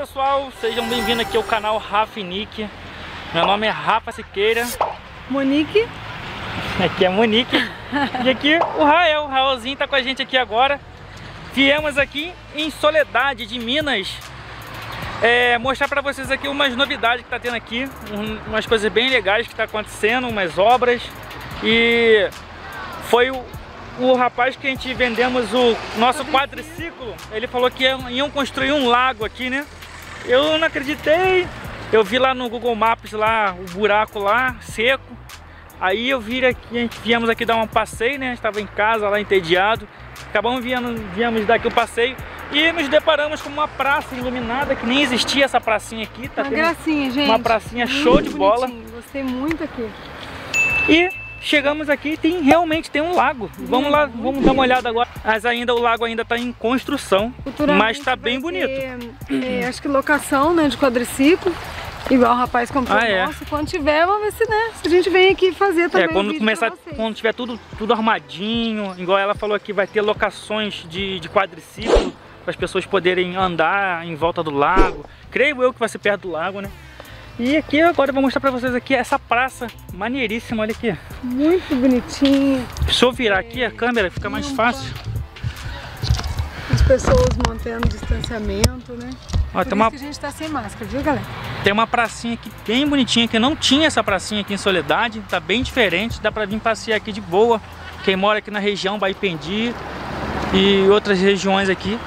pessoal, sejam bem-vindos aqui ao canal Rafa e Nick. Meu nome é Rafa Siqueira. Monique. Aqui é Monique. e aqui o Rael, o Raelzinho tá com a gente aqui agora. Viemos aqui em Soledade de Minas é, mostrar para vocês aqui umas novidades que tá tendo aqui, um, umas coisas bem legais que tá acontecendo, umas obras. E foi o, o rapaz que a gente vendemos o nosso quadriciclo, ele falou que iam construir um lago aqui, né? Eu não acreditei. Eu vi lá no Google Maps lá o buraco lá seco. Aí eu vi aqui, a gente viemos aqui dar um passeio, né? Estava em casa lá entediado. Acabamos viemos, viemos dar aqui um passeio e nos deparamos com uma praça iluminada que nem existia essa pracinha aqui. Tá uma gracinha, gente. Uma pracinha show de bola. Gostei muito aqui. E chegamos aqui tem realmente tem um lago. Vamos lá, vamos dar uma olhada agora. Mas ainda o lago ainda está em construção, mas está bem bonito. Ter, é, acho que locação, né, de quadriciclo. Igual o rapaz comprou ah, é. nosso. Quando tiver, vamos ver se, né, se a gente vem aqui fazer também. É, quando começar, quando tiver tudo, tudo armadinho, igual ela falou aqui, vai ter locações de, de quadriciclo para as pessoas poderem andar em volta do lago. Creio eu que vai ser perto do lago, né? E aqui agora eu vou mostrar pra vocês aqui essa praça maneiríssima, olha aqui. Muito bonitinho. Se eu virar aqui a câmera fica mais fácil. As pessoas mantendo distanciamento, né? Ó, tem uma... que a gente tá sem máscara, viu galera? Tem uma pracinha aqui bem bonitinha, que não tinha essa pracinha aqui em Soledade, tá bem diferente, dá pra vir passear aqui de boa. Quem mora aqui na região, Baipendi e outras regiões aqui.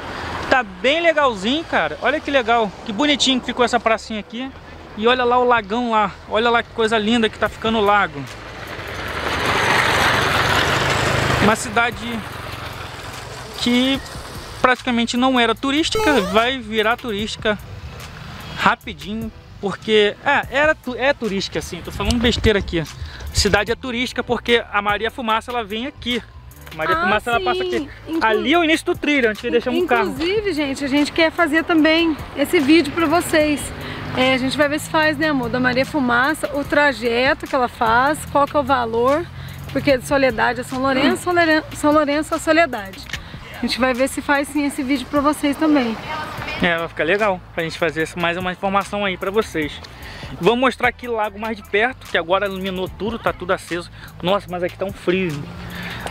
Tá bem legalzinho, cara. Olha que legal, que bonitinho que ficou essa pracinha aqui. E olha lá o lagão lá. Olha lá que coisa linda que tá ficando o lago. Uma cidade que praticamente não era turística, vai virar turística rapidinho, porque é, era é turística assim, tô falando besteira aqui. A cidade é turística porque a Maria Fumaça ela vem aqui. A Maria ah, Fumaça sim. ela passa aqui. Inclu... Ali é o início do trilho, antes de deixar um carro. Inclusive, gente, a gente quer fazer também esse vídeo para vocês. É, a gente vai ver se faz, né amor, da Maria Fumaça, o trajeto que ela faz, qual que é o valor, porque de Soledade a São Lourenço, São Lourenço a Soledade. A gente vai ver se faz sim esse vídeo pra vocês também. É, vai ficar legal pra gente fazer mais uma informação aí pra vocês. Vamos mostrar aqui o lago mais de perto, que agora iluminou tudo, tá tudo aceso. Nossa, mas aqui tá um frio.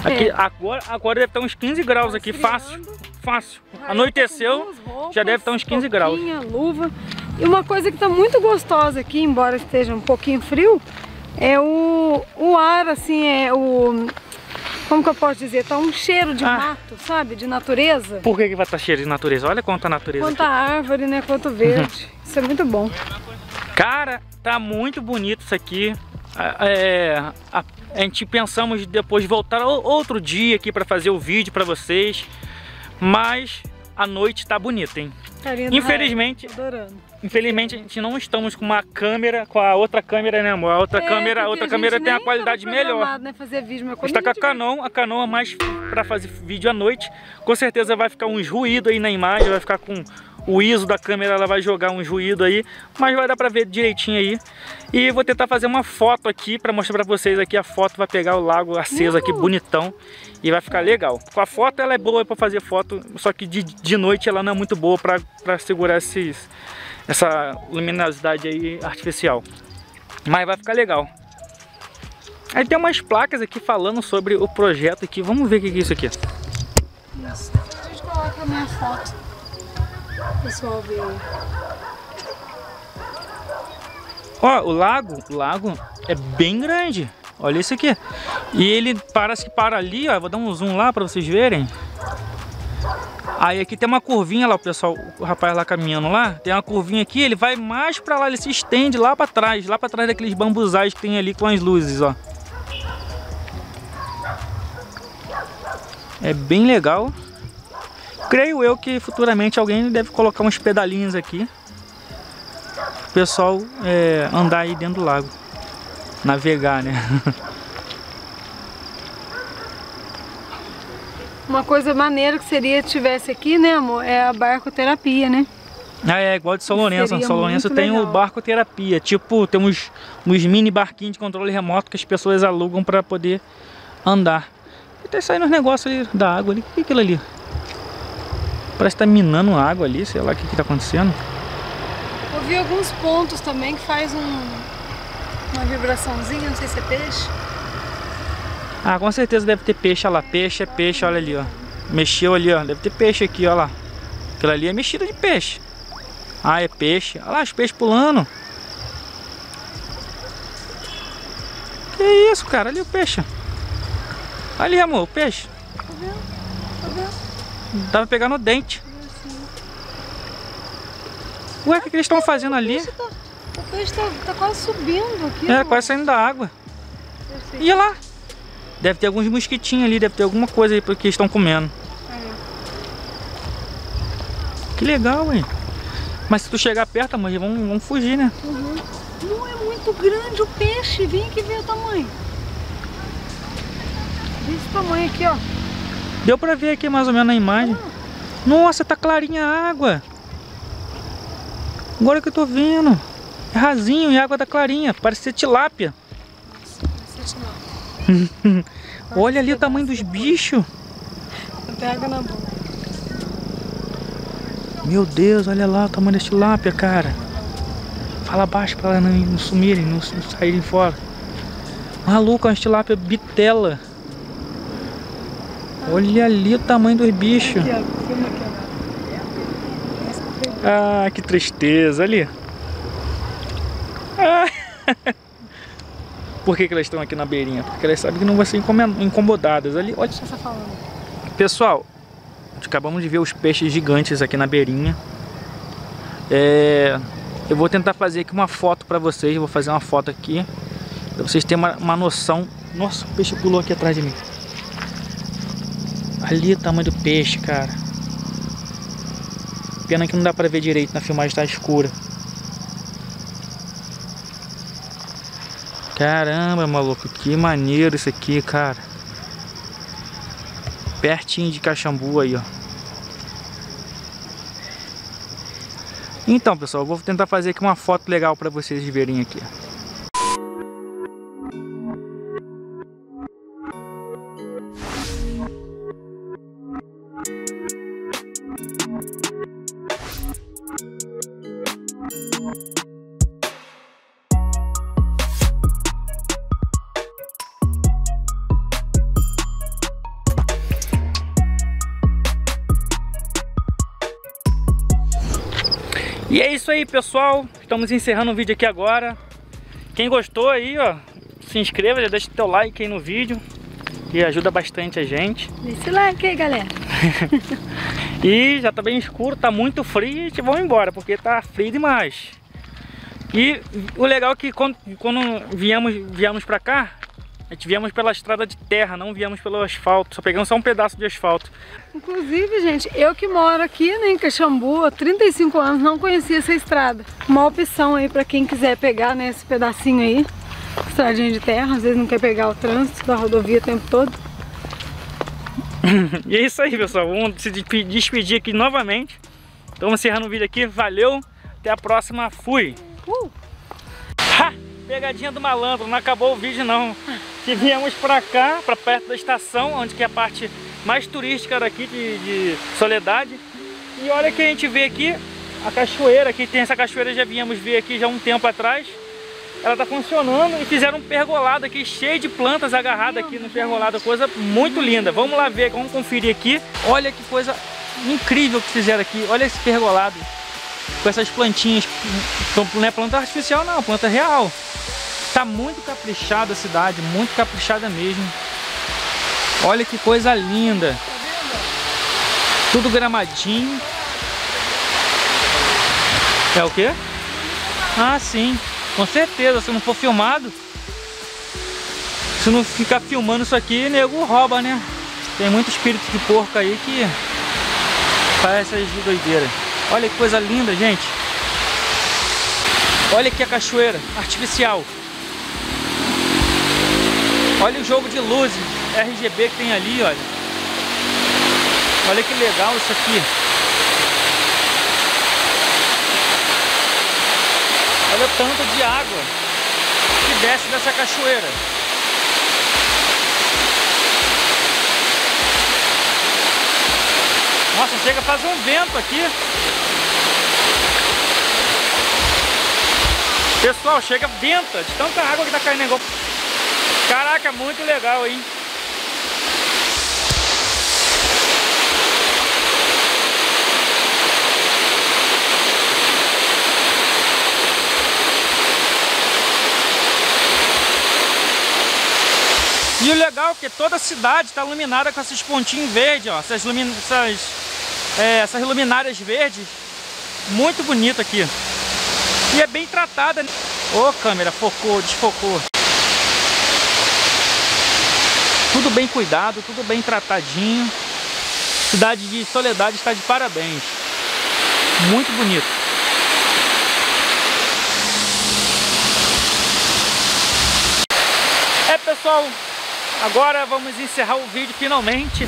Aqui, é. agora, agora deve estar uns 15 graus tá aqui, fácil, fácil. Anoiteceu, roupas, já deve estar uns 15 graus. luva. E uma coisa que está muito gostosa aqui, embora esteja um pouquinho frio, é o, o ar, assim, é o... Como que eu posso dizer? Tá um cheiro de ah. mato, sabe? De natureza. Por que, que vai estar tá cheiro de natureza? Olha quanta natureza Quanta aqui. árvore, né? Quanto verde. Isso é muito bom. Cara, tá muito bonito isso aqui. É, a, a gente pensamos depois de voltar outro dia aqui para fazer o vídeo para vocês. Mas a noite tá bonita, hein? Infelizmente, infelizmente a gente não estamos com uma câmera, com a outra câmera, né amor? A outra é, câmera, a outra a câmera tem a qualidade melhor. Né, fazer vídeo, mas está com a Canon, a Canon é mais para fazer vídeo à noite. Com certeza vai ficar uns ruídos aí na imagem, vai ficar com o ISO da câmera, ela vai jogar uns ruídos aí, mas vai dar para ver direitinho aí. E vou tentar fazer uma foto aqui para mostrar para vocês aqui a foto vai pegar o lago aceso aqui bonitão e vai ficar legal. Com a foto ela é boa para fazer foto, só que de, de noite ela não é muito boa para segurar esses, essa luminosidade aí artificial. Mas vai ficar legal. Aí tem umas placas aqui falando sobre o projeto aqui. Vamos ver o que é isso aqui. A gente coloca a minha foto. Pessoal aí. Ó, o lago, o lago é bem grande. Olha isso aqui. E ele parece que para ali, ó. Vou dar um zoom lá para vocês verem. Aí aqui tem uma curvinha lá, o pessoal, o rapaz lá caminhando lá. Tem uma curvinha aqui, ele vai mais para lá, ele se estende lá para trás, lá para trás daqueles bambuzais que tem ali com as luzes, ó. É bem legal. Creio eu que futuramente alguém deve colocar uns pedalinhos aqui. O pessoal é, andar aí dentro do lago navegar, né? Uma coisa maneira que seria tivesse aqui, né, amor, é a barcoterapia, né? Ah, é igual de São Lourenço. São Lourenço tem legal. o barcoterapia. Tipo, tem uns, uns mini barquinhos de controle remoto que as pessoas alugam para poder andar. E tá saindo uns negócios ali da água ali. O que é aquilo ali? Parece que tá minando água ali, sei lá o que que tá acontecendo. Ouvi alguns pontos também que faz um, uma vibraçãozinha, não sei se é peixe. Ah, com certeza deve ter peixe, olha lá. Peixe é peixe, olha ali, ó. Mexeu ali, ó. Deve ter peixe aqui, olha lá. Aquilo ali é mexida de peixe. Ah, é peixe. Olha lá os peixes pulando. Que isso, cara? Ali o peixe. Ali, amor, o peixe. Tá vendo? Tá vendo? Dava pra pegar no dente. Ué, o que, que eles estão fazendo ali? O peixe tá, o peixe tá, tá quase subindo aqui. É, ó. quase saindo da água. E olha lá. Deve ter alguns mosquitinhos ali, deve ter alguma coisa aí que estão comendo. É. Que legal, hein? Mas se tu chegar perto, amor, vamos, vamos fugir, né? Uhum. Não é muito grande o peixe, vem aqui ver o tamanho. Esse tamanho aqui, ó. Deu pra ver aqui mais ou menos na imagem. Nossa, tá clarinha a água. Agora que eu tô vendo. É rasinho e a água tá clarinha. Parece ser tilápia. Olha ali o tamanho dos bichos. Pega na boca. Meu Deus, olha lá o tamanho da tilápia, cara. Fala baixo pra elas não, não sumirem, não, não saírem fora. Maluco, uma tilápia bitela. Olha ali o tamanho dos bichos. Ah, que tristeza ali. Ah. Por que, que elas estão aqui na beirinha? Porque elas sabem que não vão ser incomodadas. Ali, olha Deixa eu só falando. Pessoal, acabamos de ver os peixes gigantes aqui na beirinha. É, eu vou tentar fazer aqui uma foto para vocês. Vou fazer uma foto aqui para vocês terem uma, uma noção. Nossa, o peixe pulou aqui atrás de mim. Ali o tamanho do peixe, cara. Pena que não dá para ver direito na filmagem, está escura. Caramba, maluco, que maneiro isso aqui, cara. Pertinho de Caxambu aí, ó. Então, pessoal, vou tentar fazer aqui uma foto legal para vocês verem aqui. E é isso aí, pessoal. Estamos encerrando o vídeo aqui agora. Quem gostou aí, ó, se inscreva, já deixa o teu like aí no vídeo, que ajuda bastante a gente. Deixa esse like aí, galera. E já tá bem escuro, tá muito frio e vamos embora, porque tá frio demais. E o legal é que quando, quando viemos, viemos pra cá, a gente viemos pela estrada de terra, não viemos pelo asfalto, só pegamos só um pedaço de asfalto. Inclusive, gente, eu que moro aqui né, em Caxambu há 35 anos, não conhecia essa estrada. Uma opção aí pra quem quiser pegar né, esse pedacinho aí, estradinha de terra, às vezes não quer pegar o trânsito da rodovia o tempo todo. E é isso aí, pessoal. Vamos se despe- despedir aqui novamente. Estamos encerrando o vídeo aqui. Valeu. Até a próxima. Fui. Uh! Ha! Pegadinha do malandro. Não acabou o vídeo, não. Que viemos pra cá, pra perto da estação, onde que é a parte mais turística daqui de, de Soledade. E olha que a gente vê aqui a cachoeira. Aqui tem essa cachoeira, já viemos ver aqui já um tempo atrás. Ela tá funcionando e fizeram um pergolado aqui cheio de plantas agarradas aqui no pergolado, coisa muito linda. Vamos lá ver, vamos conferir aqui. Olha que coisa incrível que fizeram aqui. Olha esse pergolado com essas plantinhas. Então, Não é planta artificial não, planta real. Tá muito caprichada a cidade, muito caprichada mesmo. Olha que coisa linda. Tudo gramadinho. É o quê? Ah, sim. Com certeza, se não for filmado, se não ficar filmando isso aqui, nego rouba, né? Tem muito espírito de porco aí que faz essas doideiras. Olha que coisa linda, gente. Olha aqui a cachoeira artificial. Olha o jogo de luzes RGB que tem ali, olha. Olha que legal isso aqui. Olha o tanto de água que desce dessa cachoeira. Nossa, chega a fazer um vento aqui. Pessoal, chega venta de tanta água que tá caindo igual. Caraca, muito legal, hein? E o legal é que toda a cidade está iluminada com esses pontinhos verdes, ó, essas, essas, é, essas luminárias verdes. Muito bonito aqui. E é bem tratada. Ô câmera, focou, desfocou. Tudo bem cuidado, tudo bem tratadinho. Cidade de Soledade está de parabéns. Muito bonito. É pessoal, Agora vamos encerrar o vídeo finalmente.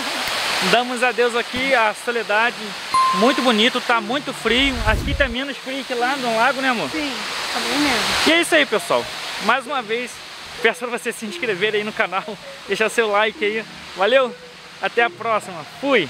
Damos adeus aqui à Soledade. Muito bonito, tá muito frio. Aqui tá menos frio que lá no lago, né amor? Sim, tá bem mesmo. E é isso aí, pessoal. Mais uma vez, peço para você se inscrever aí no canal, deixar seu like aí. Valeu, até a próxima. Fui!